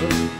love.